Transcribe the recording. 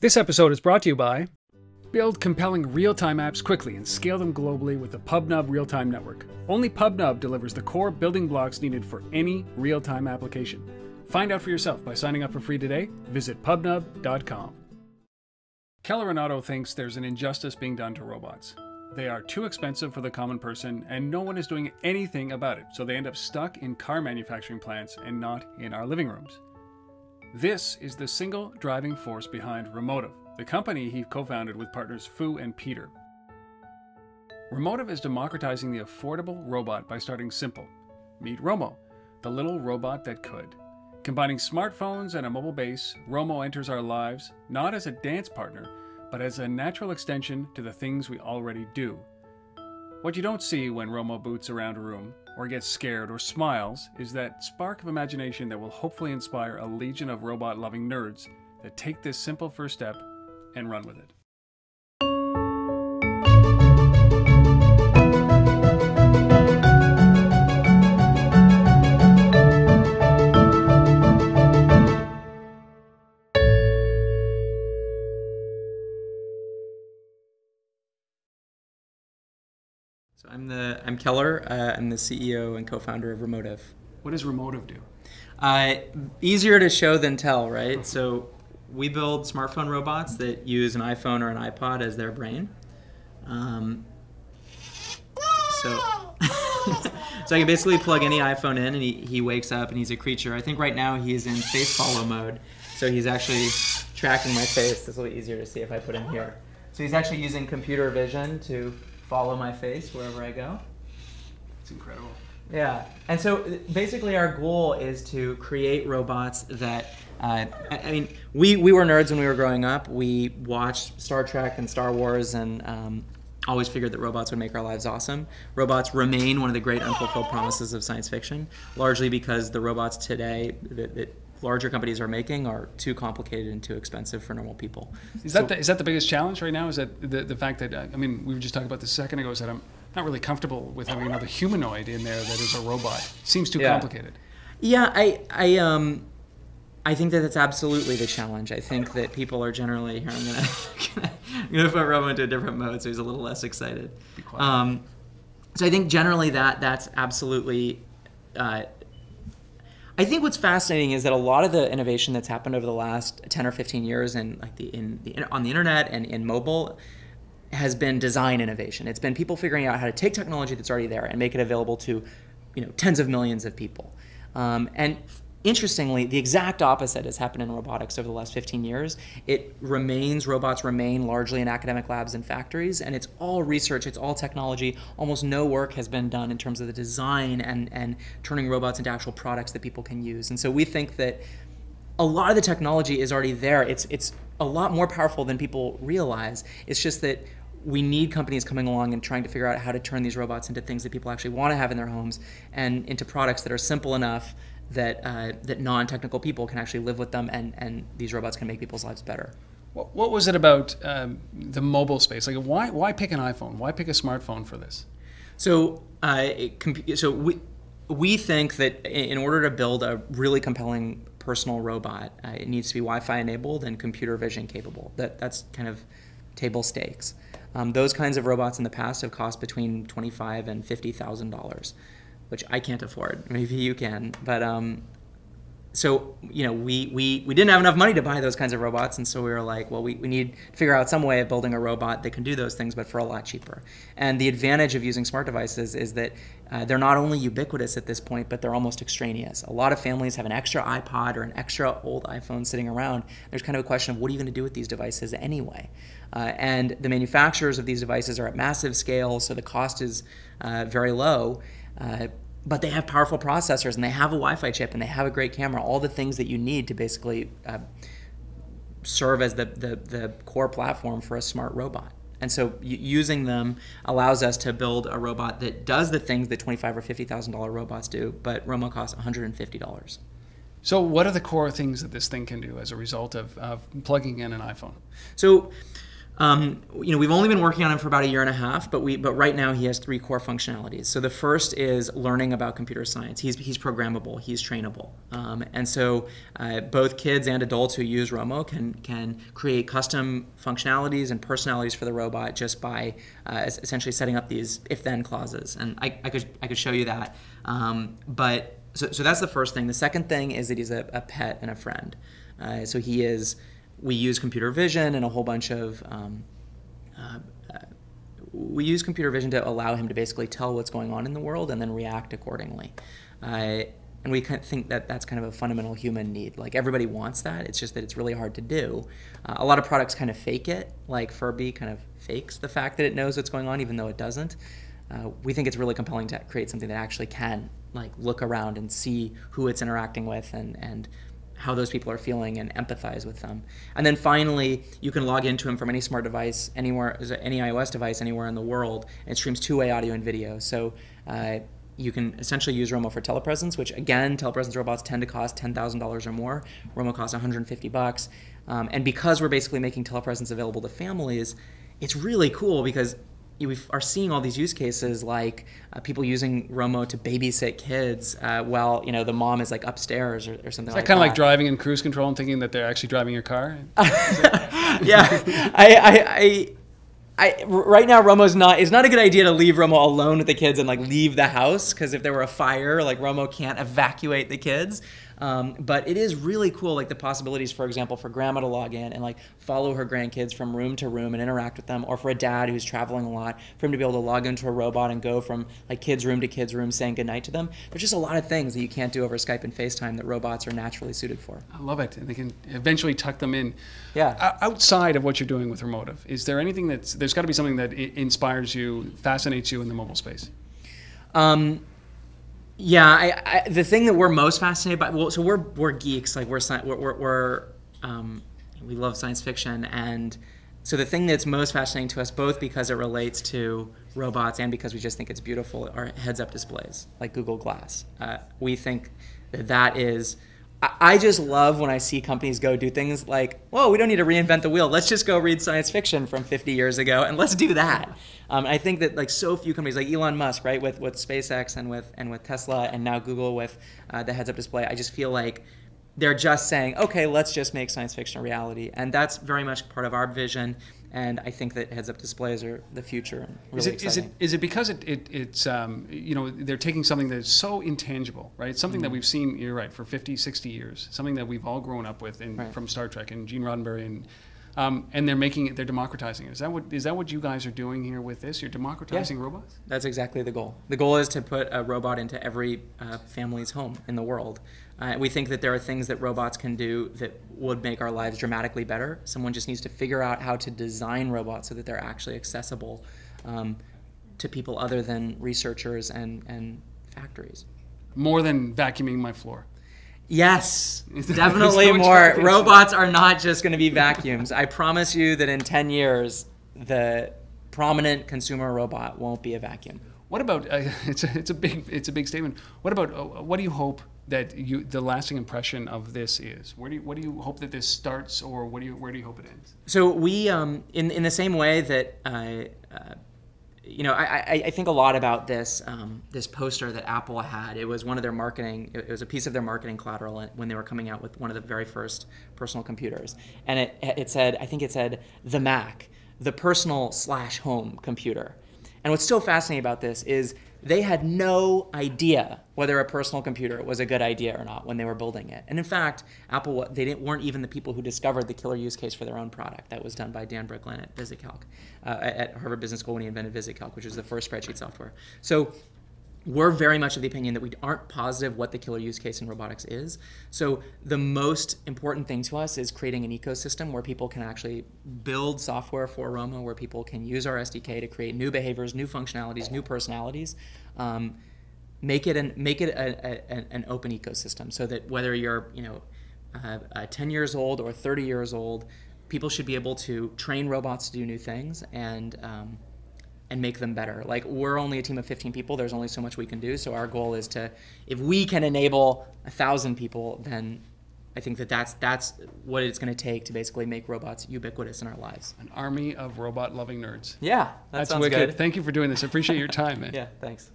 This episode is brought to you by Build compelling real time apps quickly and scale them globally with the PubNub real time network. Only PubNub delivers the core building blocks needed for any real time application. Find out for yourself by signing up for free today. Visit pubnub.com. Keller Rinaudo thinks there's an injustice being done to robots. They are too expensive for the common person, and no one is doing anything about it, so they end up stuck in car manufacturing plants and not in our living rooms. This is the single driving force behind Romotive, the company he co founded with partners Phu and Peter. Romotive is democratizing the affordable robot by starting simple. Meet Romo, the little robot that could. Combining smartphones and a mobile base, Romo enters our lives not as a dance partner, but as a natural extension to the things we already do. What you don't see when Romo boots around a room, or gets scared, or smiles, is that spark of imagination that will hopefully inspire a legion of robot loving nerds that take this simple first step and run with it. I'm the I'm Keller. Uh, I'm the CEO and co-founder of Romotive. What does Romotive do? Uh, easier to show than tell, right? So we build smartphone robots that use an iPhone or an iPod as their brain. Um, so, so I can basically plug any iPhone in, and he, he wakes up, and he's a creature. I think right now he's in face follow mode, so he's actually tracking my face. This will be easier to see if I put him here. So he's actually using computer vision to follow my face wherever I go. It's incredible. Yeah, and so basically our goal is to create robots that. Uh, I I mean, we, we were nerds when we were growing up. We watched Star Trek and Star Wars and um, always figured that robots would make our lives awesome. Robots remain one of the great unfulfilled promises of science fiction, largely because the robots today that, that larger companies are making are too complicated and too expensive for normal people. Is that, the, is that the biggest challenge right now? Is that the, the fact that, uh, I mean, we were just talking about this a second ago, is that I'm not really comfortable with having another humanoid in there that is a robot. Seems too Yeah. complicated. Yeah, I, I, um, I think that that's absolutely the challenge. I think that people are generally here. I'm gonna, I'm gonna put Romo into a different mode, so he's a little less excited. Be quiet. Um, so I think generally that that's absolutely. Uh, I think what's fascinating is that a lot of the innovation that's happened over the last 10 or 15 years in like the in the on the internet and in mobile has been design innovation. It's been people figuring out how to take technology that's already there and make it available to, you know, tens of millions of people. Um, and interestingly, the exact opposite has happened in robotics over the last 15 years. It remains robots remain largely in academic labs and factories, and it's all research, it's all technology. Almost no work has been done in terms of the design and and turning robots into actual products that people can use. And so we think that a lot of the technology is already there. It's it's a lot more powerful than people realize. It's just that we need companies coming along and trying to figure out how to turn these robots into things that people actually want to have in their homes and into products that are simple enough that uh, that non-technical people can actually live with them and and these robots can make people's lives better. What, what was it about um, the mobile space? Like, why, why pick an iPhone? Why pick a smartphone for this? So, uh, it so we we think that in order to build a really compelling personal robot, uh, it needs to be Wi-Fi enabled and computer vision capable. That that's kind of table stakes. Um, those kinds of robots in the past have cost between twenty-five and fifty thousand dollars, which I can't afford. Maybe you can, but um, so you know we, we we didn't have enough money to buy those kinds of robots and so we were like well we, we need to figure out some way of building a robot that can do those things but for a lot cheaper. And the advantage of using smart devices is that uh, they're not only ubiquitous at this point but they're almost extraneous. A lot of families have an extra ipod or an extra old iphone sitting around. There's kind of a question of what are you going to do with these devices anyway? Uh, and the manufacturers of these devices are at massive scale so the cost is uh, very low. Uh, but they have powerful processors and they have a Wi-Fi chip and they have a great camera. All the things that you need to basically uh, serve as the, the, the core platform for a smart robot. And so y- using them allows us to build a robot that does the things that twenty-five or fifty thousand dollar robots do, but Romo costs one hundred and fifty dollars. So, what are the core things that this thing can do as a result of, of plugging in an iPhone? So Um, you know, we've only been working on him for about a year and a half, but we but right now he has three core functionalities. So the first is learning about computer science. He's he's programmable, he's trainable, um, and so uh, both kids and adults who use Romo can can create custom functionalities and personalities for the robot just by uh, essentially setting up these if-then clauses. And I, I could I could show you that, um, but so, so that's the first thing. The second thing is that he's a, a pet and a friend. Uh, so he is we use computer vision and a whole bunch of um, uh, uh, we use computer vision to allow him to basically tell what's going on in the world and then react accordingly. Uh, and we kind of think that that's kind of a fundamental human need. Like everybody wants that. It's just that it's really hard to do. Uh, a lot of products kind of fake it. Like Furby kind of fakes the fact that it knows what's going on, even though it doesn't. Uh, we think it's really compelling to create something that actually can like look around and see who it's interacting with and and how those people are feeling and empathize with them. And then finally, you can log into them from any smart device, anywhere, any iOS device anywhere in the world, and it streams two-way audio and video. So uh, you can essentially use Romo for telepresence, which again, telepresence robots tend to cost $10,000 or more. Romo costs 150 bucks. Um, and because we're basically making telepresence available to families, it's really cool because we are seeing all these use cases like uh, people using Romo to babysit kids uh, while you know the mom is like upstairs or, or something. Is that like kind of like driving in cruise control and thinking that they're actually driving your car? yeah, I, I, I I, right now Romo's not it's not a good idea to leave Romo alone with the kids and like leave the house because if there were a fire like Romo can't evacuate the kids um, but it is really cool, like the possibilities, for example, for grandma to log in and like follow her grandkids from room to room and interact with them, or for a dad who's traveling a lot, for him to be able to log into a robot and go from like kids' room to kids' room saying goodnight to them. There's just a lot of things that you can't do over Skype and FaceTime that robots are naturally suited for. I love it. And they can eventually tuck them in. Yeah. outside of what you're doing with Romotive, is there anything that's, there's got to be something that inspires you, fascinates you in the mobile space? Um, yeah, I, I, the thing that we're most fascinated by, well, so we're we're geeks, like we're we're, we're um, we love science fiction, and so the thing that's most fascinating to us, both because it relates to robots and because we just think it's beautiful, are heads-up displays like Google Glass. Uh, we think that that is I just love when I see companies go do things like, whoa, we don't need to reinvent the wheel. Let's just go read science fiction from 50 years ago and let's do that. Um, I think that like so few companies, like Elon Musk, right, with, with SpaceX and with and with Tesla and now Google with uh, the heads-up display, I just feel like they're just saying, okay, let's just make science fiction a reality, and that's very much part of our vision and I think that heads-up displays are the future. And really is it, is, it, is it because it, it it's um, you know they're taking something that's so intangible, right? Something mm-hmm. that we've seen. You're right for 50, 60 years. Something that we've all grown up with in, right. from Star Trek and Gene Roddenberry and. Um, and they're making it, they're democratizing it. Is that what is that what you guys are doing here with this? You're democratizing yeah, robots. That's exactly the goal. The goal is to put a robot into every uh, family's home in the world, uh, we think that there are things that robots can do that would make our lives dramatically better. Someone just needs to figure out how to design robots so that they're actually accessible um, to people other than researchers and, and factories. More than vacuuming my floor. Yes, definitely more. Robots are not just going to be vacuums. I promise you that in 10 years, the prominent consumer robot won't be a vacuum. What about uh, it's a it's a big it's a big statement. What about uh, what do you hope that you the lasting impression of this is? Where do you, what do you hope that this starts, or what do you where do you hope it ends? So we um, in in the same way that I. Uh, you know, I, I, think a lot about this um, this poster that Apple had. It was one of their marketing. It was a piece of their marketing collateral when they were coming out with one of the very first personal computers, and it it said I think it said the Mac, the personal slash home computer. And what's so fascinating about this is they had no idea whether a personal computer was a good idea or not when they were building it. And in fact, Apple they didn't, weren't even the people who discovered the killer use case for their own product. That was done by Dan Bricklin at VisiCalc, uh, at Harvard Business School when he invented VisiCalc, which was the first spreadsheet software. So we're very much of the opinion that we aren't positive what the killer use case in robotics is. So the most important thing to us is creating an ecosystem where people can actually build software for Romo, where people can use our SDK to create new behaviors, new functionalities, new personalities. Um, make it an make it a, a, an open ecosystem so that whether you're you know uh, uh, 10 years old or 30 years old, people should be able to train robots to do new things and um, and make them better. Like we're only a team of 15 people. There's only so much we can do. So our goal is to, if we can enable a thousand people, then I think that that's that's what it's going to take to basically make robots ubiquitous in our lives. An army of robot loving nerds. Yeah, that That's sounds wicked. good. Thank you for doing this. I appreciate your time, man. Yeah, thanks.